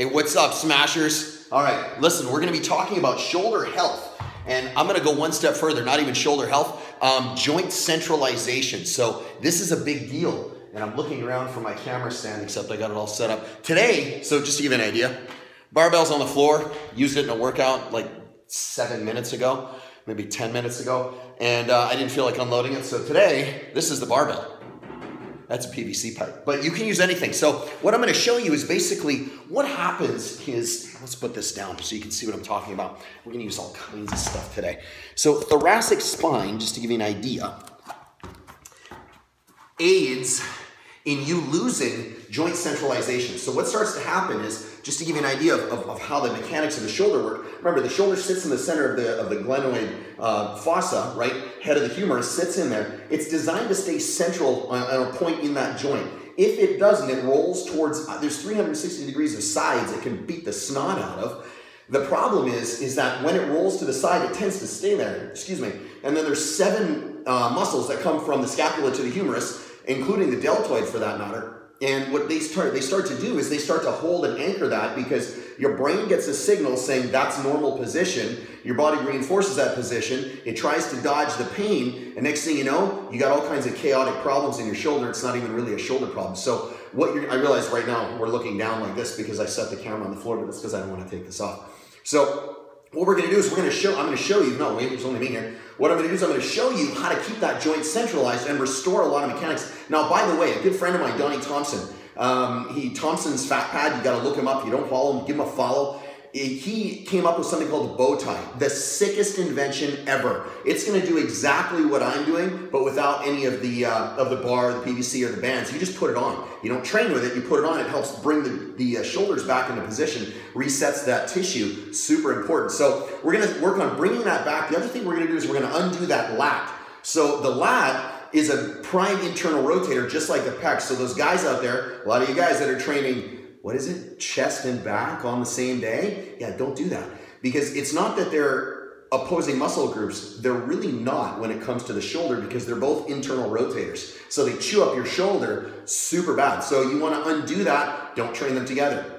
Hey, what's up, smashers? All right, listen, we're gonna be talking about shoulder health. And I'm gonna go one step further, not even shoulder health, um, joint centralization. So this is a big deal. And I'm looking around for my camera stand, except I got it all set up. Today, so just to give you an idea, barbell's on the floor, used it in a workout like seven minutes ago, maybe 10 minutes ago, and uh, I didn't feel like unloading it. So today, this is the barbell. That's a PVC pipe, but you can use anything. So what I'm gonna show you is basically what happens is, let's put this down so you can see what I'm talking about. We're gonna use all kinds of stuff today. So thoracic spine, just to give you an idea, aids in you losing joint centralization. So what starts to happen is, just to give you an idea of, of, of, how the mechanics of the shoulder work, remember the shoulder sits in the center of the, of the glenoid uh, fossa, right? Head of the humerus sits in there. It's designed to stay central on, on a point in that joint. If it doesn't, it rolls towards, uh, there's 360 degrees of sides it can beat the snot out of. The problem is, is that when it rolls to the side, it tends to stay there, excuse me. And then there's seven uh, muscles that come from the scapula to the humerus, including the deltoid for that matter, and what they start they start to do is they start to hold and anchor that because your brain gets a signal saying that's normal position. Your body reinforces that position. It tries to dodge the pain, and next thing you know, you got all kinds of chaotic problems in your shoulder. It's not even really a shoulder problem. So what I realize right now we're looking down like this because I set the camera on the floor, but that's because I don't want to take this off. So what we're going to do is we're going to show. I'm going to show you. No, wait, there's only me here. What I'm going to do is I'm going to show you how to keep that joint centralized and restore a lot of mechanics. Now, by the way, a good friend of mine, Donnie Thompson, um, he Thompson's Fat Pad. You got to look him up. You don't follow him, give him a follow. He came up with something called the bow tie, the sickest invention ever. It's going to do exactly what I'm doing, but without any of the uh, of the bar, the PVC, or the bands. You just put it on. You don't train with it. You put it on. It helps bring the, the uh, shoulders back into position, resets that tissue. Super important. So we're going to work on bringing that back. The other thing we're going to do is we're going to undo that lat. So the lat is a prime internal rotator, just like the pec. So those guys out there, a lot of you guys that are training, what is it, chest and back on the same day? Yeah, don't do that. Because it's not that they're opposing muscle groups, they're really not when it comes to the shoulder because they're both internal rotators. So they chew up your shoulder super bad. So you want to undo that, don't train them together.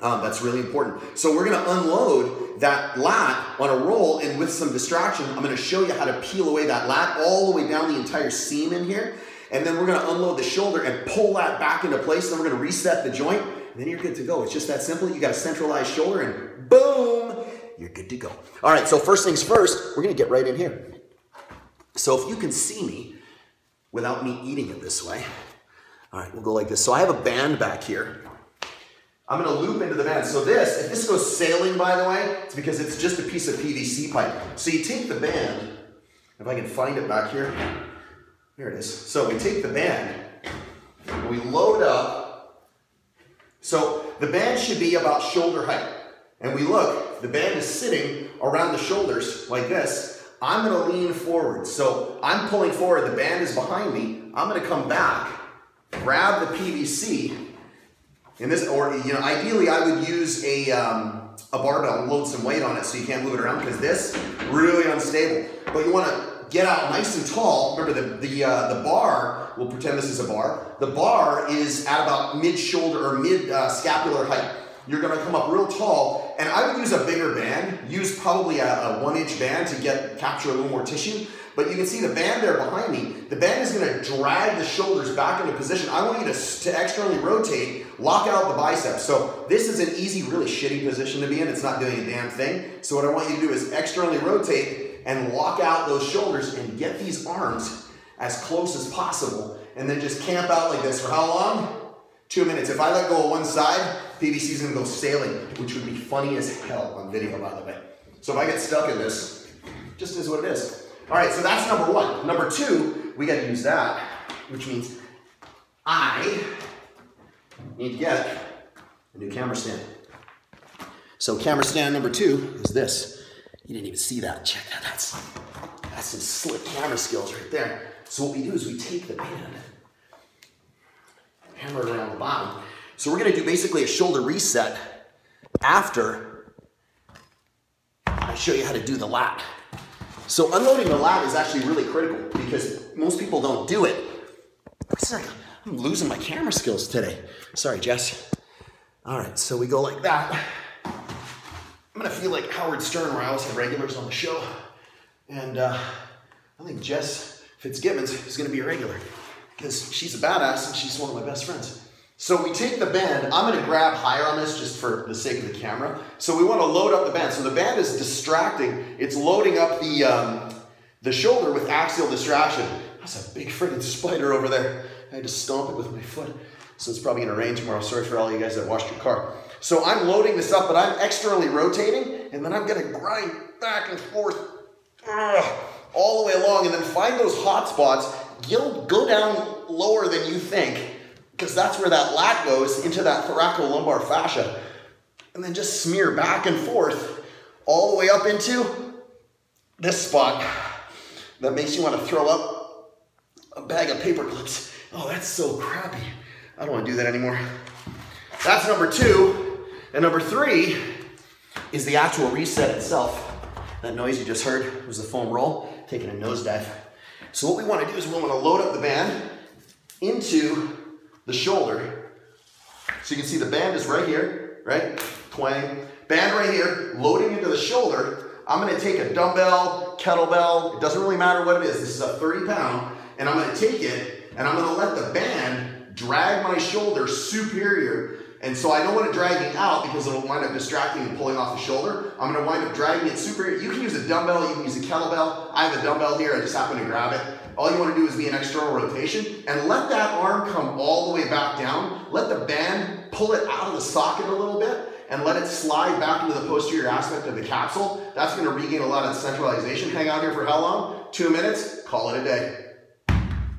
Um, that's really important. So we're to unload that lat on a roll and with some distraction, I'm to show you how to peel away that lat all the way down the entire seam in here. And then we're to unload the shoulder and pull that back into place. Then we're to reset the joint. Then you're good to go. It's just that simple. You got a centralized shoulder and boom, you're good to go. All right, so first things first, we're to get right in here. So if you can see me without me eating it this way, all right, we'll go like this. So I have a band back here. I'm gonna loop into the band. So this, if this goes sailing, by the way, it's because it's just a piece of PVC pipe. So you take the band, if I can find it back here, here it is. So we take the band, we load up. So the band should be about shoulder height. And we look, the band is sitting around the shoulders like this. I'm gonna lean forward. So I'm pulling forward, the band is behind me. I'm gonna come back, grab the PVC, in this, or you know, ideally I would use a, um, a barbell and load some weight on it so you can't move it around because this, really unstable. But you want to get out nice and tall. Remember the, the, uh, the bar, we'll pretend this is a bar. The bar is at about mid shoulder or mid uh, scapular height. You're gonna come up real tall and I would use a bigger band, use probably a, a one inch band to get capture a little more tissue. But you can see the band there behind me. The band is gonna drag the shoulders back into position. I want you to, to externally rotate, lock out the biceps. So this is an easy, really shitty position to be in. It's not doing a damn thing. So what I want you to do is externally rotate and lock out those shoulders and get these arms as close as possible. And then just camp out like this for how long? Two minutes. If I let go of one side, PVC is gonna go sailing, which would be funny as hell on video, by the way. So if I get stuck in this, just is what it is. All right, so that's number one. Number two, we got to use that, which means I need to get a new camera stand. So camera stand number two is this. You didn't even see that. Check that. That's, that's some slick camera skills right there. So what we do is we take the band, hammer it around the bottom. So we're going to do basically a shoulder reset after I show you how to do the lat. So unloading the lat is actually really critical because most people don't do it. I'm losing my camera skills today. Sorry, Jess. All right, so we go like that. I'm gonna feel like Howard Stern, where I always have regulars on the show. And uh, I think Jess Fitzgibbons is gonna be a regular because she's a badass and she's one of my best friends. So we take the band, I'm gonna grab higher on this just for the sake of the camera. So we wanna load up the band. So the band is distracting, it's loading up the, um, the shoulder with axial distraction. That's a big friggin' spider over there. I had to stomp it with my foot. So it's probably gonna rain tomorrow. Sorry for all you guys that washed your car. So I'm loading this up, but I'm externally rotating, and then I'm gonna grind back and forth ugh, all the way along, and then find those hot spots. You'll go down lower than you think, because that's where that lat goes into that thoracolumbar fascia. And then just smear back and forth all the way up into this spot that makes you want to throw up a bag of paper clips. Oh, that's so crappy. I don't want to do that anymore. That's number two. And number three is the actual reset itself. That noise you just heard was the foam roll taking a nosedive. So what we want to do is we want to load up the band into the shoulder. So you can see the band is right here, right? Twang. Band right here, loading into the shoulder. I'm gonna take a dumbbell, kettlebell, it doesn't really matter what it is. This is a 30 pound, and I'm gonna take it and I'm gonna let the band drag my shoulder superior. And so I don't want to drag it out because it'll wind up distracting and pulling off the shoulder. I'm gonna wind up dragging it super. You can use a dumbbell, you can use a kettlebell. I have a dumbbell here, I just happen to grab it. All you wanna do is be an external rotation and let that arm come all the way back down. Let the band pull it out of the socket a little bit and let it slide back into the posterior aspect of the capsule. That's gonna regain a lot of centralization. Hang out here for how long? Two minutes, call it a day.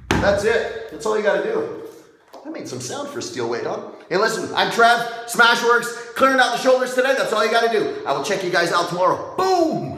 That's it. That's all you gotta do. That made some sound for steel weight, huh? Hey, listen, I'm Trev, SmashweRx, clearing out the shoulders today. That's all you gotta do. I will check you guys out tomorrow. Boom!